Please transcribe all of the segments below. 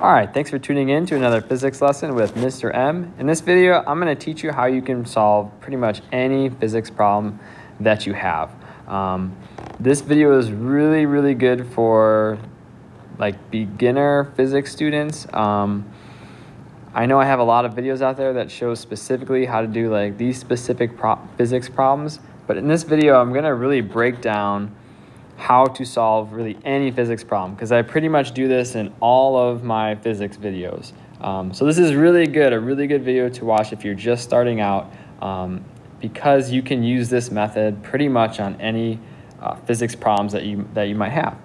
All right, thanks for tuning in to another physics lesson with Mr. M. In this video, I'm going to teach you how you can solve pretty much any physics problem that you have. Um, this video is really, really good for like beginner physics students. Um, I know I have a lot of videos out there that show specifically how to do like these specific pro physics problems, but in this video, I'm going to really break down how to solve really any physics problem because I pretty much do this in all of my physics videos. Um, so this is really good, a really good video to watch if you're just starting out um, because you can use this method pretty much on any uh, physics problems that you, that you might have.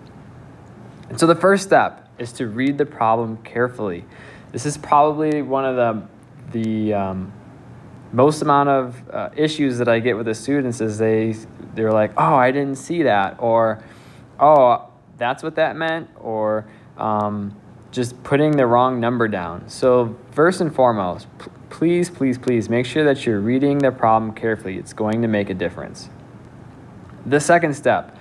And so the first step is to read the problem carefully. This is probably one of the, the um, most amount of uh, issues that I get with the students is they they're like, oh, I didn't see that, or oh, that's what that meant, or um, just putting the wrong number down. So first and foremost, please, please, please make sure that you're reading the problem carefully. It's going to make a difference. The second step,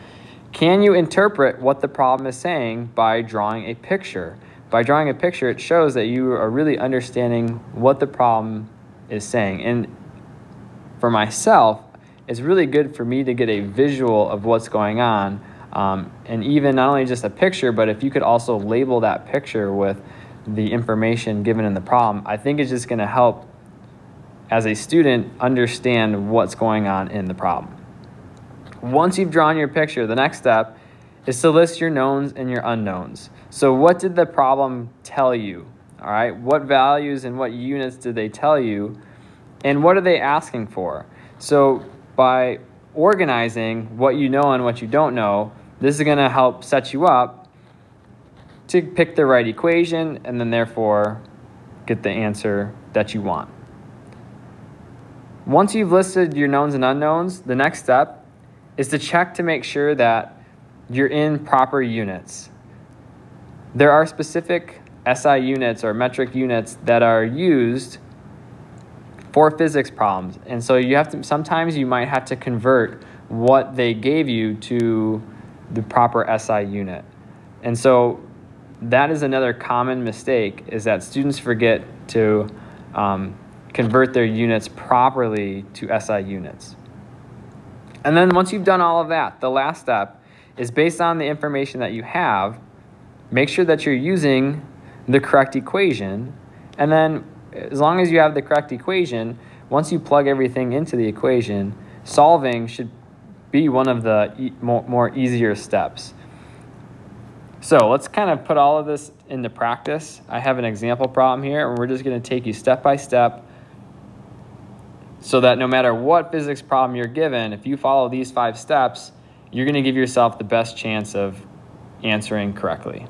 can you interpret what the problem is saying by drawing a picture? By drawing a picture, it shows that you are really understanding what the problem is saying. And for myself, it's really good for me to get a visual of what's going on. Um, and even not only just a picture, but if you could also label that picture with the information given in the problem, I think it's just going to help as a student understand what's going on in the problem. Once you've drawn your picture, the next step is to list your knowns and your unknowns. So what did the problem tell you? All right, what values and what units did they tell you? And what are they asking for? So by organizing what you know and what you don't know, this is going to help set you up to pick the right equation and then therefore get the answer that you want. Once you've listed your knowns and unknowns, the next step is to check to make sure that you're in proper units. There are specific SI units or metric units that are used for physics problems. And so you have to, sometimes you might have to convert what they gave you to the proper SI unit. And so that is another common mistake is that students forget to um, convert their units properly to SI units. And then once you've done all of that, the last step is based on the information that you have, make sure that you're using the correct equation. And then as long as you have the correct equation, once you plug everything into the equation, solving should be one of the e more, more easier steps. So let's kind of put all of this into practice. I have an example problem here, and we're just going to take you step by step so that no matter what physics problem you're given, if you follow these five steps, you're going to give yourself the best chance of answering correctly.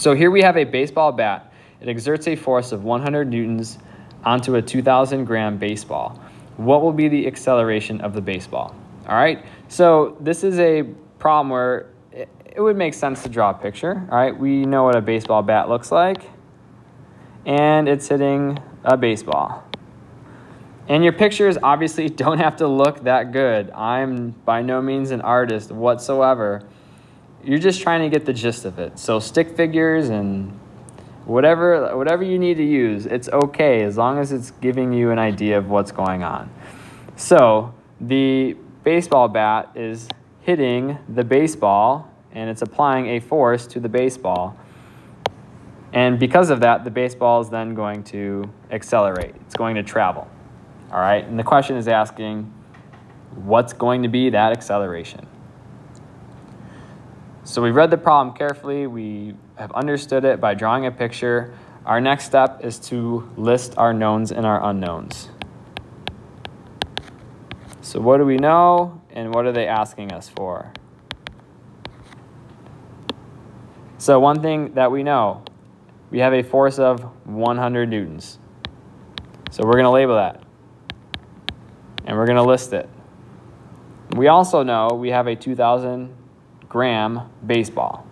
So here we have a baseball bat. It exerts a force of 100 newtons onto a 2,000 gram baseball. What will be the acceleration of the baseball? All right, so this is a problem where it, would make sense to draw a picture. All right, we know what a baseball bat looks like, and it's hitting a baseball. And your pictures obviously don't have to look that good. I'm by no means an artist whatsoever you're just trying to get the gist of it. So stick figures and whatever whatever you need to use, it's okay as long as it's giving you an idea of what's going on. So the baseball bat is hitting the baseball and it's applying a force to the baseball. And because of that, the baseball is then going to accelerate. It's going to travel. All right, and the question is asking, what's going to be that acceleration? So we read the problem carefully. We have understood it by drawing a picture. Our next step is to list our knowns and our unknowns. So what do we know and what are they asking us for? So one thing that we know, we have a force of 100 newtons. So we're going to label that. And we're going to list it. We also know we have a 2,000 gram baseball.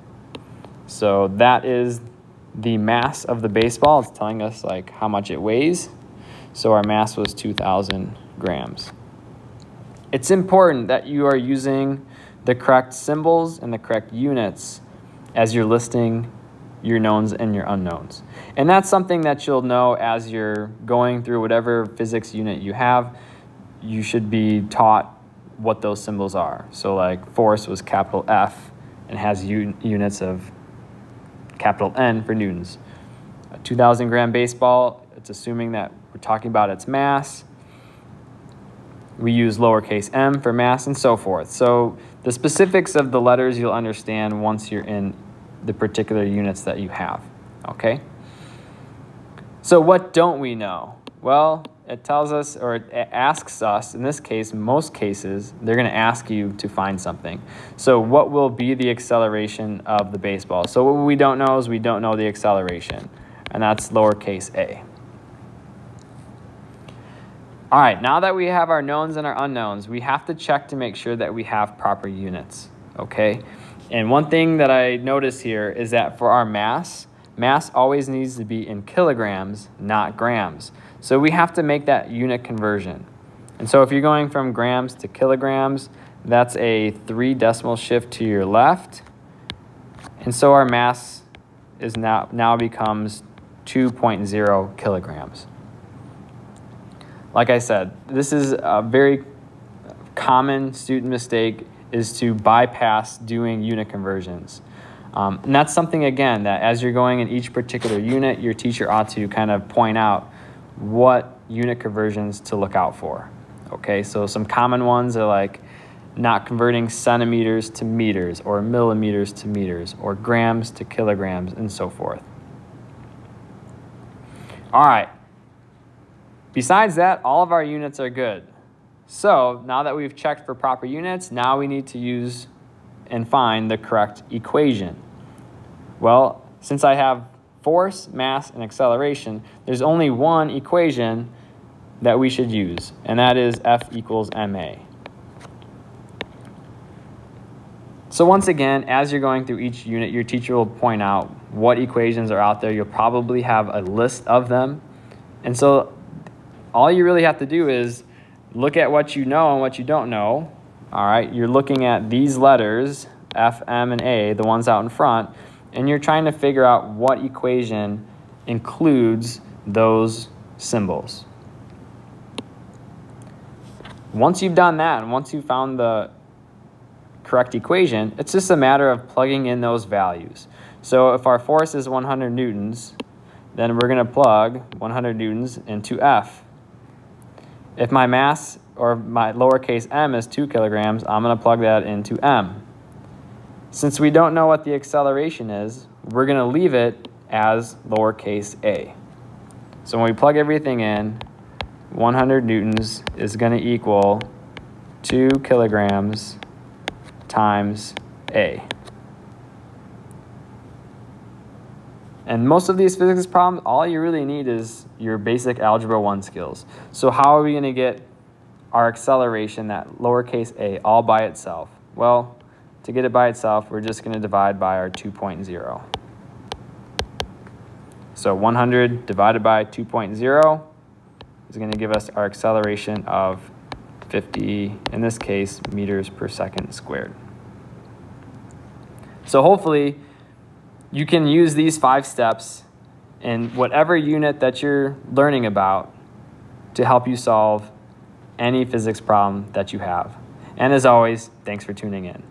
So that is the mass of the baseball. It's telling us like how much it weighs. So our mass was 2,000 grams. It's important that you are using the correct symbols and the correct units as you're listing your knowns and your unknowns. And that's something that you'll know as you're going through whatever physics unit you have. You should be taught what those symbols are. So like force was capital F and has units of capital N for newtons. A 2,000 gram baseball, it's assuming that we're talking about its mass. We use lowercase m for mass and so forth. So the specifics of the letters you'll understand once you're in the particular units that you have, okay? So what don't we know? Well, it tells us or it asks us, in this case, most cases, they're going to ask you to find something. So what will be the acceleration of the baseball? So what we don't know is we don't know the acceleration, and that's lowercase a. All right, now that we have our knowns and our unknowns, we have to check to make sure that we have proper units, okay? And one thing that I notice here is that for our mass, mass always needs to be in kilograms, not grams. So we have to make that unit conversion. And so if you're going from grams to kilograms, that's a three decimal shift to your left. And so our mass is now, now becomes 2.0 kilograms. Like I said, this is a very common student mistake is to bypass doing unit conversions. Um, and that's something, again, that as you're going in each particular unit, your teacher ought to kind of point out what unit conversions to look out for. Okay, so some common ones are like not converting centimeters to meters or millimeters to meters or grams to kilograms and so forth. All right. Besides that, all of our units are good. So now that we've checked for proper units, now we need to use and find the correct equation. Well, since I have force, mass, and acceleration, there's only one equation that we should use, and that is F equals ma. So once again, as you're going through each unit, your teacher will point out what equations are out there. You'll probably have a list of them. And so all you really have to do is look at what you know and what you don't know. All right, you're looking at these letters, F, M, and A, the ones out in front, and you're trying to figure out what equation includes those symbols. Once you've done that, and once you've found the correct equation, it's just a matter of plugging in those values. So if our force is 100 newtons, then we're going to plug 100 newtons into F. If my mass or my lowercase m is 2 kilograms, I'm going to plug that into m. Since we don't know what the acceleration is, we're going to leave it as lowercase a. So when we plug everything in, 100 newtons is going to equal 2 kilograms times a. And most of these physics problems, all you really need is your basic Algebra 1 skills. So how are we going to get our acceleration, that lowercase a, all by itself? Well, to get it by itself, we're just going to divide by our 2.0. So 100 divided by 2.0 is going to give us our acceleration of 50, in this case, meters per second squared. So hopefully you can use these five steps in whatever unit that you're learning about to help you solve any physics problem that you have. And as always, thanks for tuning in.